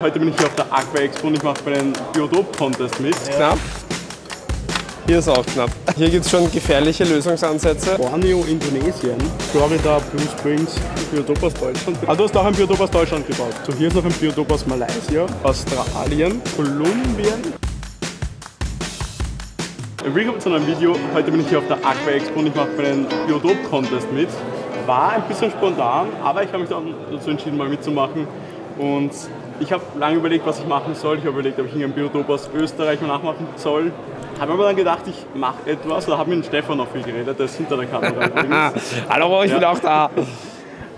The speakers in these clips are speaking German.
Heute bin ich hier auf der Aqua Expo und ich mache bei den Biotop Contest mit. Knapp. Hier ist auch knapp. Hier gibt es schon gefährliche Lösungsansätze. Borneo, Indonesien, Florida, Blue Springs, Biotop aus Deutschland. Ah, du hast auch ein Biotop aus Deutschland gebaut. So, hier ist noch ein Biotop aus Malaysia, Australien, Kolumbien. Willkommen zu einem Video. Heute bin ich hier auf der Aqua Expo und ich mache bei den Biotop Contest mit. War ein bisschen spontan, aber ich habe mich dann dazu entschieden, mal mitzumachen. Und ich habe lange überlegt, was ich machen soll. Ich habe überlegt, ob ich irgendein Biotop aus Österreich mal nachmachen soll. Habe aber dann gedacht, ich mache etwas. Da habe mit dem Stefan noch viel geredet, der ist hinter der Kamera. Hallo, ich bin Ja. auch da.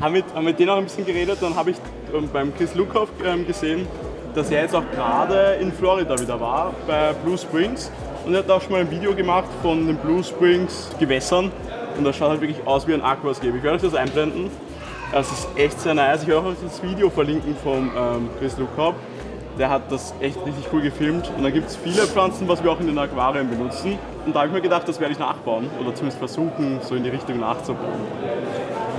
Habe mit, hab mit denen auch ein bisschen geredet. Dann habe ich ähm, beim Chris Lukow ähm, gesehen, dass er jetzt auch gerade in Florida wieder war, bei Blue Springs. Und er hat auch schon mal ein Video gemacht von den Blue Springs Gewässern. Und das schaut halt wirklich aus wie ein Aquascape. Ich werde euch das einblenden. Es ist echt sehr nice. Ich werde auch das Video verlinken vom ähm, Chris Lukow. Der hat das echt richtig cool gefilmt. Und da gibt es viele Pflanzen, was wir auch in den Aquarien benutzen. Und da habe ich mir gedacht, das werde ich nachbauen. Oder zumindest versuchen, so in die Richtung nachzubauen.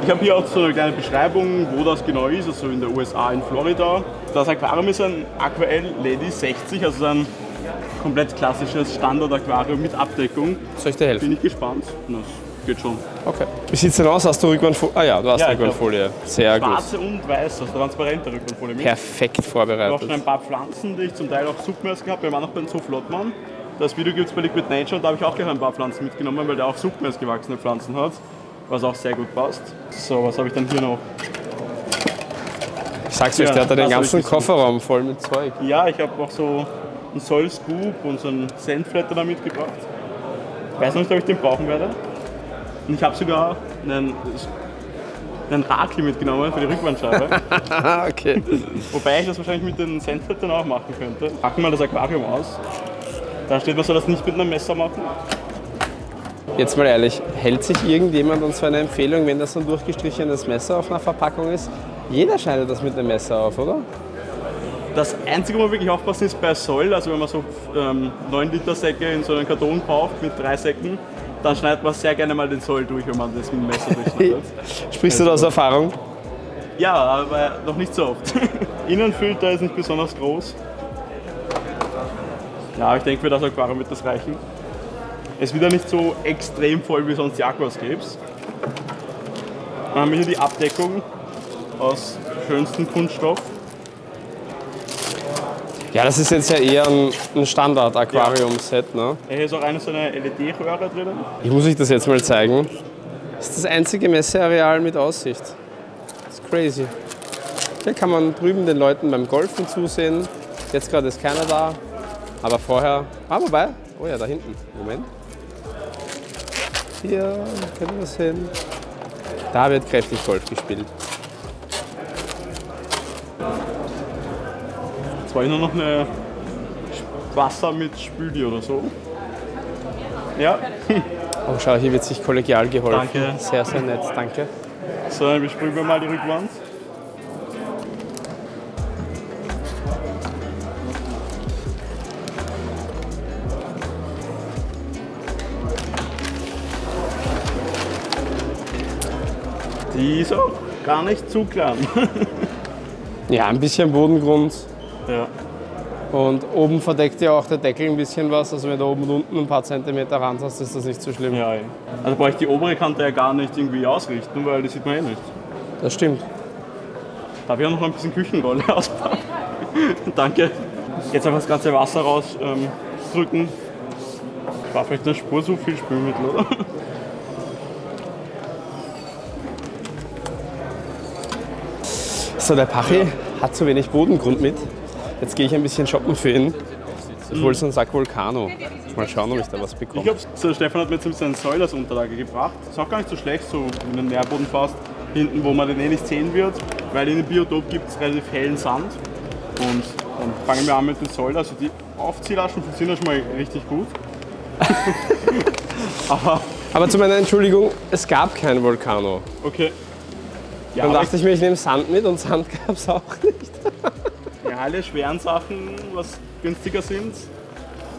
Ich habe hier auch so eine kleine Beschreibung, wo das genau ist, also in der USA, in Florida. Das Aquarium ist ein Aquael Lady 60, also ein komplett klassisches Standard-Aquarium mit Abdeckung. Soll ich dir helfen? Bin ich gespannt. Geht schon. Okay. Wie sieht's denn aus? Hast du Rückwandfolie? Ah ja, du hast Ja, Rückwandfolie. Sehr gut. Schwarze und weiß, also transparente Rückwandfolie mit. Perfekt Ich habe schon ein vorbereitet. paar Pflanzen, die ich zum Teil auch Submers gehabt habe. Wir waren auch beim Zoo Flottmann. Das Video gibt es bei Liquid Nature und da habe ich auch gleich ein paar Pflanzen mitgenommen, weil der auch Submers gewachsene Pflanzen hat. Was auch sehr gut passt. So, was habe ich dann hier noch? Ich sag's euch, Ja, der hat da den ganzen. Kofferraum voll mit Zeug. Ja, ich habe auch so einen Soul Scoop und so einen Senfblätter da mitgebracht. Weiß noch nicht, ob ich den brauchen werde. Und ich habe sogar einen, einen Raki mitgenommen für die Rückwandscheibe. Ah, okay. Wobei ich das wahrscheinlich mit den Senfblättern auch machen könnte. Packen wir das Aquarium aus. Da steht, man soll das nicht mit einem Messer machen. Jetzt mal ehrlich, hält sich irgendjemand an so eine Empfehlung, wenn das so ein durchgestrichenes Messer auf einer Verpackung ist? Jeder schneidet das mit einem Messer auf, oder? Das Einzige, wo man wirklich aufpassen ist bei Soll, also wenn man so ähm, 9 Liter Säcke in so einen Karton kauft mit drei Säcken, dann schneidet man sehr gerne mal den Soll durch, wenn man das mit dem Messer durchschneidet. Sprichst du da aus Erfahrung? Ja, aber noch nicht so oft. Innenfilter ist nicht besonders groß. Ja, ich denke, für das Aquarium wird das reichen. Es ist wieder nicht so extrem voll wie sonst die Aquascapes. Dann haben wir hier die Abdeckung aus schönstem Kunststoff. Ja, das ist jetzt ja eher ein, ein Standard-Aquarium-Set, ne? Hier ist auch eine so eine LED-Röhre drinnen. Ich muss euch das jetzt mal zeigen. Das ist das einzige Messeareal mit Aussicht. Das ist crazy. Hier kann man drüben den Leuten beim Golfen zusehen. Jetzt gerade ist keiner da. Aber vorher. Ah, wobei. Oh ja, da hinten. Moment. Hier können wir sehen. Da wird kräftig Golf gespielt. Jetzt war nur noch eine Wasser mit Spüli oder so. Ja, Oh, schau, hier wird sich kollegial geholfen. Danke. Sehr, sehr nett. Danke. so dann besprühen wir mal die Rückwand. Die ist auch gar nicht zu klein. Ja, ein bisschen Bodengrund. Ja. Und oben verdeckt ja auch der Deckel ein bisschen was. Also wenn du oben und unten ein paar Zentimeter Rand hast, ist das nicht so schlimm. ja. Also brauche ich die obere Kante ja gar nicht irgendwie ausrichten, weil die sieht man eh nicht. Das stimmt. Darf ich auch noch ein bisschen Küchenrolle auspacken? Danke. Jetzt einfach das ganze Wasser rausdrücken. Ähm. War vielleicht eine Spur so viel Spülmittel, oder? So, der Pachi hat zu wenig Bodengrund mit. Jetzt gehe ich ein bisschen shoppen für ihn. Ich hole so einen Sack Vulcano. Mal schauen, ob ich da was Ich bekomme. glaube, so Stefan hat mir jetzt ein bisschen eine Säule als Unterlage gebracht. Ist auch gar nicht so schlecht, so in den Nährboden fast. Hinten, wo man den eh nicht sehen wird, weil in dem Biotop gibt es relativ hellen Sand. Und dann fangen wir an mit den Säulen. Also die Aufziehlaschen funktionieren schon mal richtig gut. Aber Aber zu meiner Entschuldigung, es gab keinen Vulcano. okay. Ja, Dann dachte ich mir, ich nehme Sand mit und Sand gab es auch nicht. Alle schweren Sachen, was günstiger sind,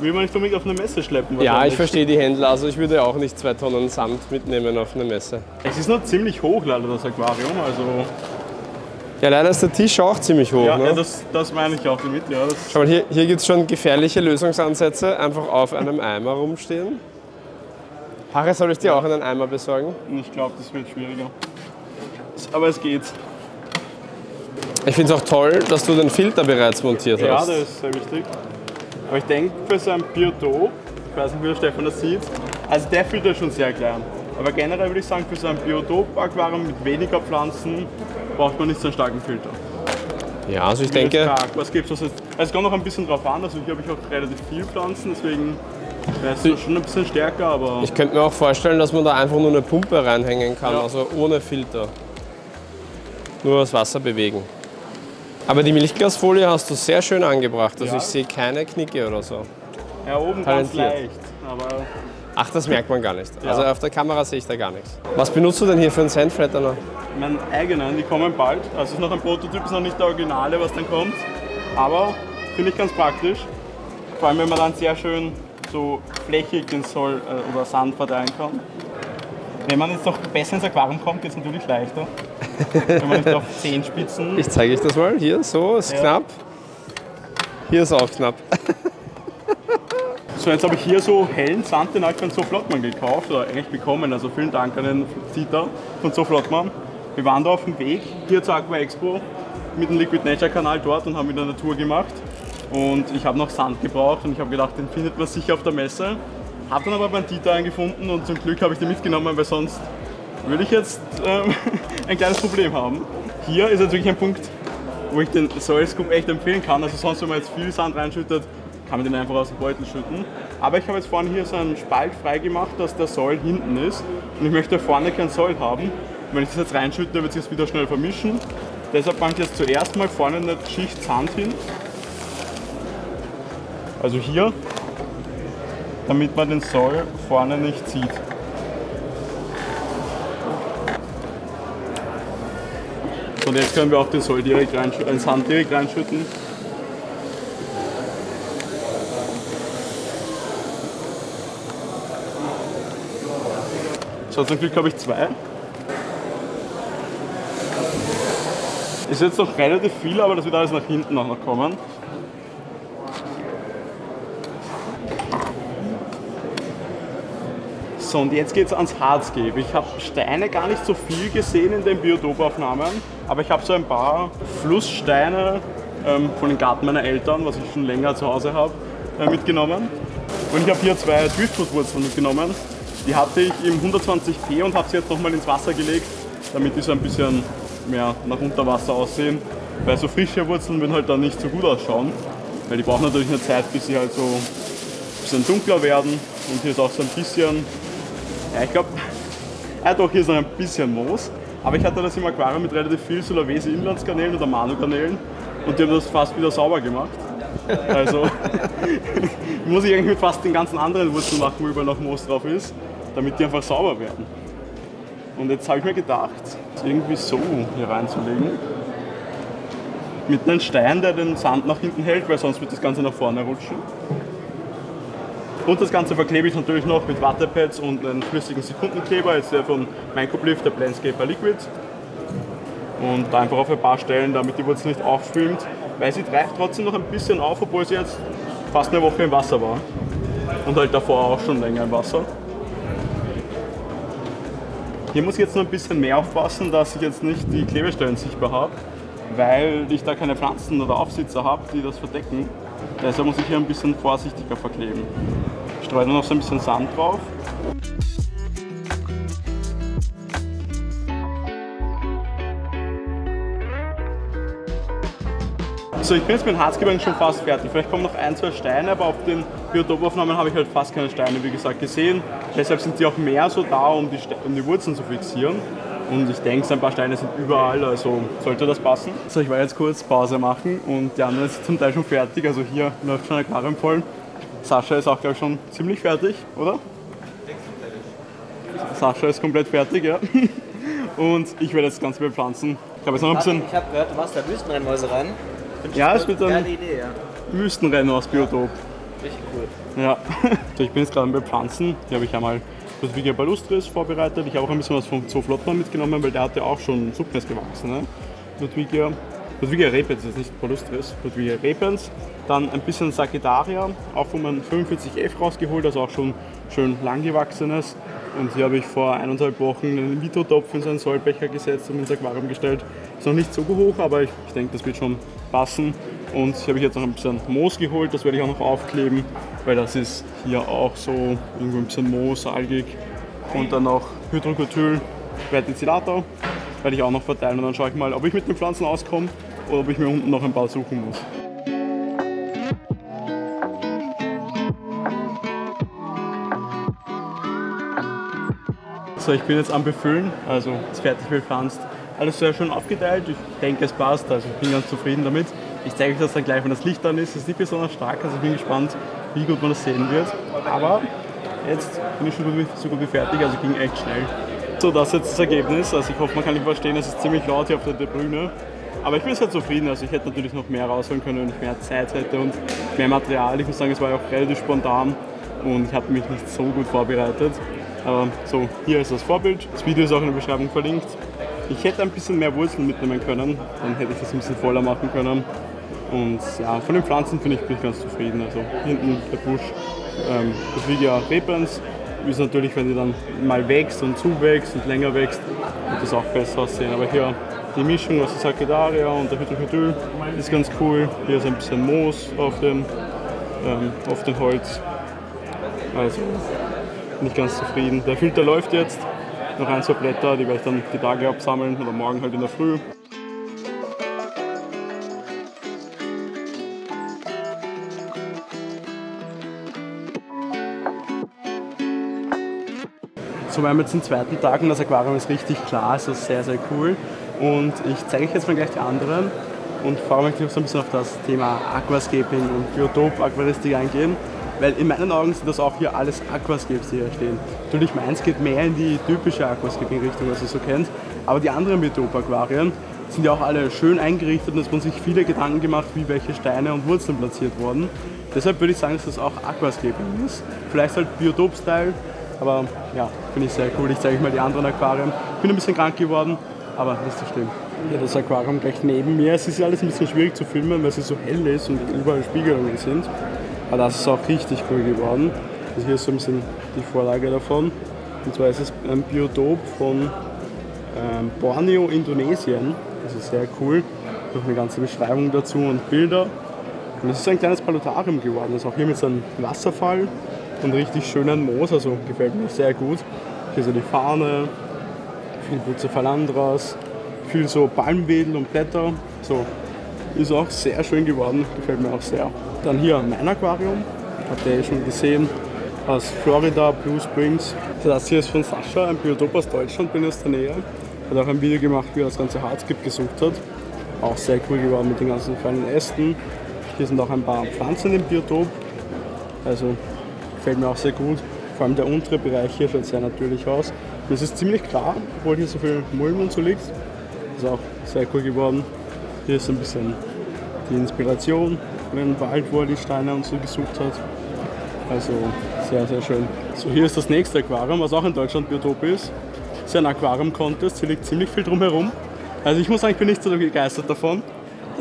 will man nicht unbedingt auf eine Messe schleppen. Ja, ich verstehe die Händler. Also ich würde auch nicht zwei Tonnen Sand mitnehmen auf eine Messe. Es ist noch ziemlich hoch leider, das Aquarium. Also Ja, leider ist der Tisch auch ziemlich hoch. Ja, ne? ja das, das meine ich auch damit. Ja, Schau mal, hier, hier gibt es schon gefährliche Lösungsansätze. Einfach auf einem Eimer rumstehen. Harry, soll ich dir auch einen Eimer besorgen? ich glaube, das wird schwieriger. Aber es geht. Ich finde es auch toll, dass du den Filter bereits montiert Ja, hast. das ist sehr wichtig. Aber ich denke, für so ein Biotop, ich weiß nicht, wie der Stefan das sieht, also der Filter ist schon sehr klein. Aber generell würde ich sagen, für so ein Biotop-Aquarium mit weniger Pflanzen braucht man nicht so einen starken Filter. Ja, also ich denke, was gibt's was? Also es kommt noch ein bisschen drauf an, also hier habe ich auch relativ viel Pflanzen, deswegen wäre es schon ein bisschen stärker, aber ich könnte mir auch vorstellen, dass man da einfach nur eine Pumpe reinhängen kann, Ja. also ohne Filter. Nur das Wasser bewegen. Aber die Milchglasfolie hast du sehr schön angebracht, also Ja. ich sehe keine Knicke oder so. ja, oben ganz Talentiert. leicht. Aber Ach, das merkt man gar nicht. Ja. Also auf der Kamera sehe ich da gar nichts. Was benutzt du denn hier für einen Sandflattener? meinen eigenen, die kommen bald. Also es ist noch ein Prototyp, ist noch nicht der Originale, was dann kommt. Aber finde ich ganz praktisch. Vor allem, wenn man dann sehr schön so flächig den Soll äh, oder Sand verteilen kann. Wenn man jetzt noch besser ins Aquarium kommt, geht es natürlich leichter. wenn man nicht auf Zehenspitzen. Ich zeige euch das mal. Hier, so, ist Ja. knapp. Hier ist auch knapp. So, jetzt habe ich hier so hellen Sand, den habe ich von Soflottmann gekauft oder eigentlich bekommen. Also vielen Dank an den Dieter von Soflottmann. Wir waren da auf dem Weg hier zur Aqua Expo mit dem Liquid Nature Kanal dort und haben wieder eine Tour gemacht. Und ich habe noch Sand gebraucht und ich habe gedacht, den findet man sicher auf der Messe. Habe dann aber beim Dieter einen gefunden und zum Glück habe ich den mitgenommen, weil sonst würde ich jetzt ähm, ein kleines Problem haben. Hier ist wirklich ein Punkt, wo ich den Soil Scoop echt empfehlen kann. Also sonst, wenn man jetzt viel Sand reinschüttet, kann man den einfach aus dem Beutel schütten. Aber ich habe jetzt vorne hier so einen Spalt frei gemacht, dass der Soil hinten ist. Und ich möchte vorne keinen Soil haben. Wenn ich das jetzt reinschütte, wird sich das wieder schnell vermischen. Deshalb mache ich jetzt zuerst mal vorne eine Schicht Sand hin. Also hier, damit man den Soil vorne nicht sieht. So, Und jetzt können wir auch den Soll direkt reinschütten, den Sand direkt reinschütten. So, zum Glück habe ich zwei. Ist jetzt noch relativ viel, aber das wird alles nach hinten auch noch kommen. So, und jetzt geht es ans Hardscape. Ich habe Steine gar nicht so viel gesehen in den Biotopaufnahmen, aber ich habe so ein paar Flusssteine ähm, von den Garten meiner Eltern, was ich schon länger zu Hause habe, äh, mitgenommen. Und ich habe hier zwei Driftwood-Wurzeln mitgenommen. Die hatte ich im 120p und habe sie jetzt nochmal ins Wasser gelegt, damit die so ein bisschen mehr nach Unterwasser aussehen. Weil so frische Wurzeln würden halt dann nicht so gut ausschauen, weil die brauchen natürlich eine Zeit, bis sie halt so ein bisschen dunkler werden. Und hier ist auch so ein bisschen ja, ich glaube, ja doch, hier ist noch ein bisschen Moos. Aber ich hatte das im Aquarium mit relativ viel Sulawesi Inlandskanälen oder Manu-Kanälen und die haben das fast wieder sauber gemacht. Also muss ich mit fast den ganzen anderen Wurzeln machen, wo überall noch Moos drauf ist, damit die einfach sauber werden. Und jetzt habe ich mir gedacht, irgendwie so hier reinzulegen. Mit einem Stein, der den Sand nach hinten hält, weil sonst wird das Ganze nach vorne rutschen. Und das Ganze verklebe ich natürlich noch mit Wattepads und einem flüssigen Sekundenkleber, jetzt der von Minecraft der Planscaper Liquid. Und da einfach auf ein paar Stellen, damit die Wurzel nicht aufschwimmt, weil sie treibt trotzdem noch ein bisschen auf, obwohl sie jetzt fast eine Woche im Wasser war. Und halt davor auch schon länger im Wasser. Hier muss ich jetzt noch ein bisschen mehr aufpassen, dass ich jetzt nicht die Klebestellen sichtbar habe, weil ich da keine Pflanzen oder Aufsitzer habe, die das verdecken. Deshalb muss ich hier ein bisschen vorsichtiger verkleben. Ich streue dann noch so ein bisschen Sand drauf. So, ich bin jetzt mit dem Harzgeber schon fast fertig. Vielleicht kommen noch ein, zwei Steine, aber auf den Biotopaufnahmen habe ich halt fast keine Steine, wie gesagt, gesehen. Deshalb sind die auch mehr so da, um die, um die Wurzeln zu fixieren. Und ich denke, ein paar Steine sind überall, also sollte das passen. So, ich werde jetzt kurz Pause machen und die anderen sind zum Teil schon fertig. Also hier läuft schon ein Aquarium voll. Sascha ist auch, glaube ich, schon ziemlich fertig, oder? Sascha ist komplett fertig, ja. Und ich werde jetzt das Ganze bepflanzen. Ich habe jetzt noch ein bisschen Ich habe gehört, du machst da Wüstenrennmäuse rein. Find ich Ja, es wird dann- Geile Idee, ja. Wüstenrennen aus Biotop. Richtig cool. Ja, so, ich bin jetzt gerade am Bepflanzen. Hier habe ich einmal das Vigia Balustris vorbereitet. Ich habe auch ein bisschen was vom Zoo Flottmann mitgenommen, weil der hat ja auch schon Subnest gewachsen. Ne? Ludwigia, Ludwigia repens, das ist nicht Palustris, Ludwigia repens. Dann ein bisschen Sagittaria, auch von meinem 45F rausgeholt, also auch schon schön langgewachsenes. Und hier habe ich vor eineinhalb Wochen einen Vito-Topf in seinen Sollbecher gesetzt und ins Aquarium gestellt. Ist noch nicht so hoch, aber ich, ich denke, das wird schon passen. Und hier habe ich jetzt noch ein bisschen Moos geholt, das werde ich auch noch aufkleben, weil das ist hier auch so irgendwo ein bisschen Moos, algig. Und dann noch Hydrocotyl, Verticillator, werde ich auch noch verteilen. Und dann schaue ich mal, ob ich mit den Pflanzen auskomme oder ob ich mir unten noch ein paar suchen muss. So, ich bin jetzt am Befüllen, also ist fertig bepflanzt. Alles sehr schön aufgeteilt, ich denke es passt, also ich bin ganz zufrieden damit. Ich zeige euch das dann gleich, wenn das Licht an ist. Es ist nicht besonders stark, also ich bin gespannt, wie gut man das sehen wird. Aber jetzt bin ich schon so gut wie fertig, also ging echt schnell. So, das ist jetzt das Ergebnis. Also ich hoffe, man kann nicht verstehen, es ist ziemlich laut hier auf der Tribüne. Aber ich bin sehr zufrieden. Also ich hätte natürlich noch mehr rausholen können, wenn ich mehr Zeit hätte und mehr Material. Ich muss sagen, es war ja auch relativ spontan und ich habe mich nicht so gut vorbereitet. Aber so, hier ist das Vorbild. Das Video ist auch in der Beschreibung verlinkt. Ich hätte ein bisschen mehr Wurzeln mitnehmen können, dann hätte ich das ein bisschen voller machen können. Und ja, von den Pflanzen finde ich, bin ich ganz zufrieden. Also hinten der Busch, ähm, das Vigia repens, ist natürlich, wenn die dann mal wächst und zuwächst und länger wächst, wird das auch besser aussehen. Aber hier die Mischung aus der Sakedaria und der Hydrocotyl ist ganz cool. Hier ist ein bisschen Moos auf dem, ähm, auf dem Holz. Also nicht ganz zufrieden. Der Filter läuft jetzt. Noch ein, zwei Blätter, die werde ich dann die Tage absammeln oder morgen halt in der Früh. So, wir haben jetzt den zweiten Tag und das Aquarium ist richtig klar, also sehr, sehr cool. Und ich zeige euch jetzt mal gleich die anderen und vor allem so ein bisschen auf das Thema Aquascaping und Biotop-Aquaristik eingehen. Weil in meinen Augen sind das auch hier alles Aquascapes, die hier stehen. Natürlich meins geht mehr in die typische Aquascaping-Richtung, was ihr so kennt. Aber die anderen Biotop-Aquarien sind ja auch alle schön eingerichtet und es wurden sich viele Gedanken gemacht, wie welche Steine und Wurzeln platziert wurden. Deshalb würde ich sagen, dass das auch Aquascaping ist. Vielleicht halt Biotop-Style, aber ja, finde ich sehr cool. Ich zeige euch mal die anderen Aquarien. Bin ein bisschen krank geworden, aber nicht so schlimm. Hier das Aquarium gleich neben mir. Es ist ja alles ein bisschen schwierig zu filmen, weil es so hell ist und überall Spiegelungen sind. Aber das ist auch richtig cool geworden. Also hier ist so ein bisschen die Vorlage davon. Und zwar ist es ein Biotop von ähm, Borneo, Indonesien. Also sehr cool. Noch eine ganze Beschreibung dazu und Bilder. Und es ist ein kleines Palutarium geworden. Das ist auch hier mit so einem Wasserfall und richtig schönen Moos. Also gefällt mir sehr gut. Hier so die Fahne, viel Bucephalandras, viel so Palmwedel und Blätter. So ist auch sehr schön geworden, gefällt mir auch sehr. Dann hier mein Aquarium, habt ihr eh schon gesehen, aus Florida, Blue Springs. Das hier ist von Sascha, ein Biotop aus Deutschland, bin aus der Nähe. Hat auch ein Video gemacht, wie er das ganze Hardscape gesucht hat. Auch sehr cool geworden mit den ganzen feinen Ästen. Hier sind auch ein paar Pflanzen im Biotop. Also gefällt mir auch sehr gut. Vor allem der untere Bereich hier schaut sehr natürlich aus. Und es ist ziemlich klar, obwohl hier so viel Mulm und so liegt. Ist auch sehr cool geworden. Hier ist ein bisschen die Inspiration von dem Wald, wo er die Steine und so gesucht hat. Also sehr, sehr schön. So, hier ist das nächste Aquarium, was auch in Deutschland Biotop ist. Das ist ein Aquarium-Contest, hier liegt ziemlich viel drumherum. Also ich muss sagen, ich bin nicht so begeistert davon,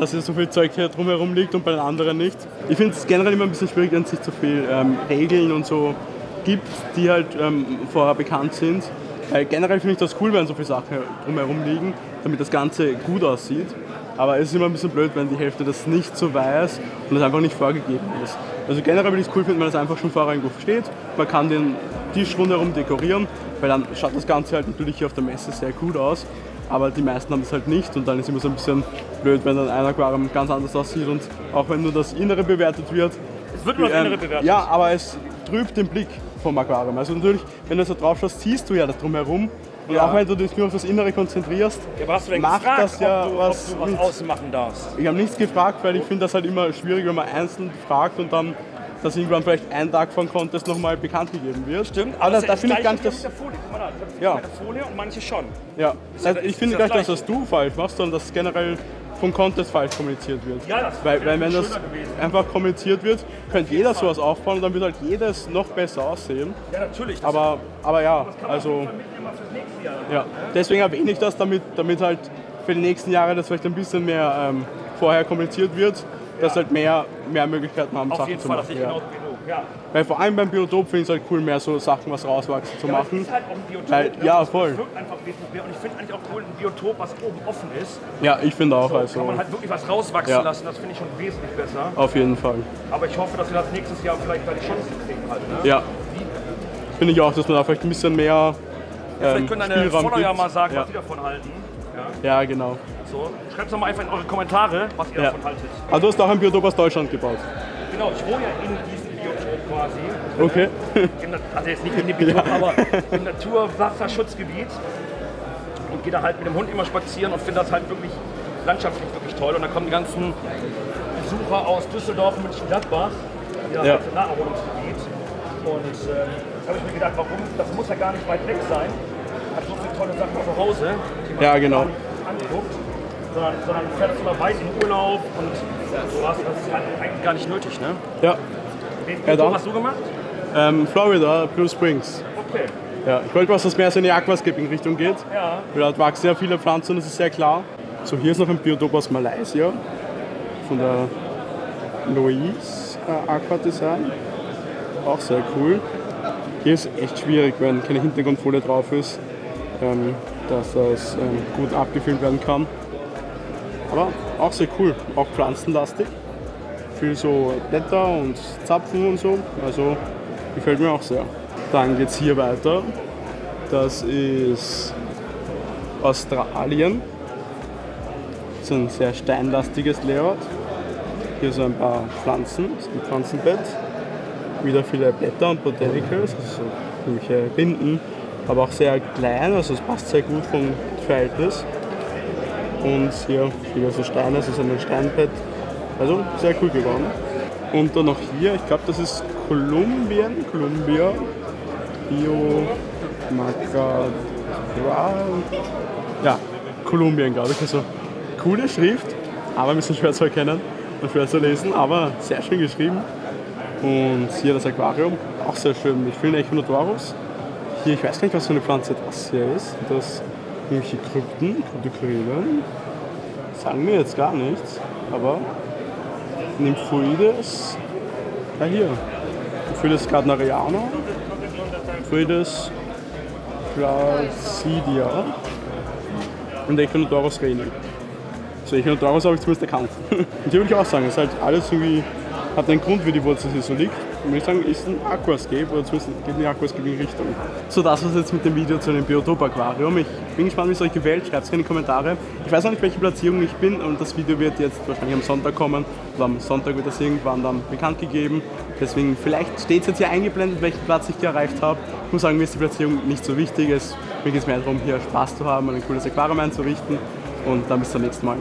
dass hier so viel Zeug hier drumherum liegt und bei den anderen nicht. Ich finde es generell immer ein bisschen schwierig, wenn es nicht so viel ähm, Regeln und so gibt, die halt ähm, vorher bekannt sind. Weil generell finde ich das cool, wenn so viele Sachen drumherum liegen, damit das Ganze gut aussieht. Aber es ist immer ein bisschen blöd, wenn die Hälfte das nicht so weiß und es einfach nicht vorgegeben ist. Also generell würde ich es cool finden, wenn es einfach schon vorher irgendwo steht. Man kann den Tisch rundherum dekorieren, weil dann schaut das Ganze halt natürlich hier auf der Messe sehr gut aus. Aber die meisten haben das halt nicht und dann ist es immer so ein bisschen blöd, wenn dann ein Aquarium ganz anders aussieht und auch wenn nur das Innere bewertet wird. Es wird nur das ähm, Innere bewertet. Ja, aber es trübt den Blick vom Aquarium. Also natürlich, wenn du so drauf schaust, siehst du ja das drumherum. Und Ja. auch wenn du dich nur auf das Innere konzentrierst, Ja, aber hast du denn macht gefragt, das ja ob, du, was ob du was mit. außen machen darfst? Ich habe nichts gefragt, weil ich finde das halt immer schwierig, wenn man einzeln fragt und dann dass irgendwann vielleicht ein Tag von Contest nochmal bekannt gegeben wird. Stimmt, aber das da finde ich gar nicht, dass. der Folie. Guck mal da, das ist Ja. der Folie und manche schon. Ja, ja- also ich finde gar nicht, dass das das du falsch machst, sondern dass generell vom Contest falsch kommuniziert wird. Ja, das weil, weil wenn das gewesen. einfach kommuniziert wird, könnte jeder sowas aufbauen und dann wird halt jedes noch besser aussehen. Ja, natürlich. Das Aber, aber ja, also ja. deswegen erwähne ich das, damit, damit halt für die nächsten Jahre, dass vielleicht ein bisschen mehr ähm, vorher kommuniziert wird, dass halt mehr, mehr Möglichkeiten haben, Auf Sachen jeden zu Fall, machen. das sehe ich ja. genau wie du. Ja. Weil vor allem beim Biotop finde ich es halt cool, mehr so Sachen, was rauswachsen zu es machen. ist halt auch ein Biotop. Weil- ne? ja, Das voll. wirkt einfach wesentlich mehr. Und ich finde eigentlich auch cool, ein Biotop, was oben offen ist, Ja, ich finde auch. so, kann Also, man halt wirklich was rauswachsen Ja. lassen. Das finde ich schon wesentlich besser. auf jeden Fall. Aber ich hoffe, dass wir das nächstes Jahr vielleicht bei den Chancen kriegen halt. Ne? Ja. Finde ich auch, dass man da vielleicht ein bisschen mehr Vielleicht ähm, können deine Follower ja mal sagen, ja. was sie davon halten. Ja, ja, genau. so. Schreibt doch mal einfach in eure Kommentare, was ihr Ja. davon haltet. Aber du hast auch ein Biotop aus Deutschland gebaut. Genau, ich wohne ja in diesem Biotop quasi. Okay. Im, also jetzt nicht in dem Biotop, aber im Naturwasserschutzgebiet. Und gehe da halt mit dem Hund immer spazieren und finde das halt wirklich landschaftlich wirklich toll. Und dann kommen die ganzen Besucher aus Düsseldorf und Mönchengladbach, die das Ja. ganze Naherholungsgebiet. Und da habe ich mir gedacht, warum, das muss ja gar nicht weit weg sein. Tolle Sachen zu Hause, die man Ja, genau. anguckt. Sondern, sondern fährt das immer weit in Urlaub und sowas. Das ist eigentlich gar nicht nötig, ne? Ja. Wen Ja, hast du gemacht? Ähm, Florida, Blue Springs. Okay. Ja, ich wollte was, was mehr so in die Aquascaping-Richtung geht. Ja. Weil dort wachsen sehr viele Pflanzen, das ist sehr klar. So, hier ist noch ein Biotop aus Malaysia. Von der Louise äh, Aqua Design. Auch sehr cool. Hier ist echt schwierig, wenn keine Hintergrundfolie drauf ist, dass das ähm, gut abgefilmt werden kann. Aber auch sehr cool, auch pflanzenlastig. Viel so Blätter und Zapfen und so. Also gefällt mir auch sehr. Dann geht es hier weiter. Das ist Australien. Das ist ein sehr steinlastiges Layout. Hier so ein paar Pflanzen, das ist ein Pflanzenbett. Wieder viele Blätter und Botanicals, also so irgendwelche Binden, aber auch sehr klein, also es passt sehr gut vom Verhältnis. Und hier viele so Steine, es ist ein Steinbett. Also sehr cool geworden. Und dann noch hier, ich glaube das ist Kolumbien, Columbia, Bio Macadra. Ja, Kolumbien glaube ich. Also coole Schrift, aber ein bisschen schwer zu erkennen und schwer zu lesen, aber sehr schön geschrieben. Und hier das Aquarium, auch sehr schön mit vielen Echinodorus. Hier, ich weiß gar nicht, was für eine Pflanze das hier ist. Das irgendwelche Krypten, Kryptokylen. Sagen mir jetzt gar nichts, aber Nymphoides. Ja, hier. Nymphoides gardneriana. Nymphoides placidia. Und Echinodorus reni. So, Echinodorus habe ich zumindest erkannt. Und hier würde ich auch sagen, es ist halt alles irgendwie, hat einen Grund, wie die Wurzel hier so liegt. Würde ich sagen, ist ein Aquascape oder zumindest geht in die Aquascape-Richtung. So, das war's jetzt mit dem Video zu dem Biotop-Aquarium. Ich bin gespannt, wie es euch gefällt. Schreibt es in die Kommentare. Ich weiß noch nicht, welche Platzierung ich bin und das Video wird jetzt wahrscheinlich am Sonntag kommen. Oder am Sonntag wird das irgendwann dann bekannt gegeben. Deswegen, vielleicht steht es jetzt hier eingeblendet, welchen Platz ich hier erreicht habe. Ich muss sagen, mir ist die Platzierung nicht so wichtig. Es, mir geht es mehr darum, hier Spaß zu haben und ein cooles Aquarium einzurichten. Und dann bis zum nächsten Mal.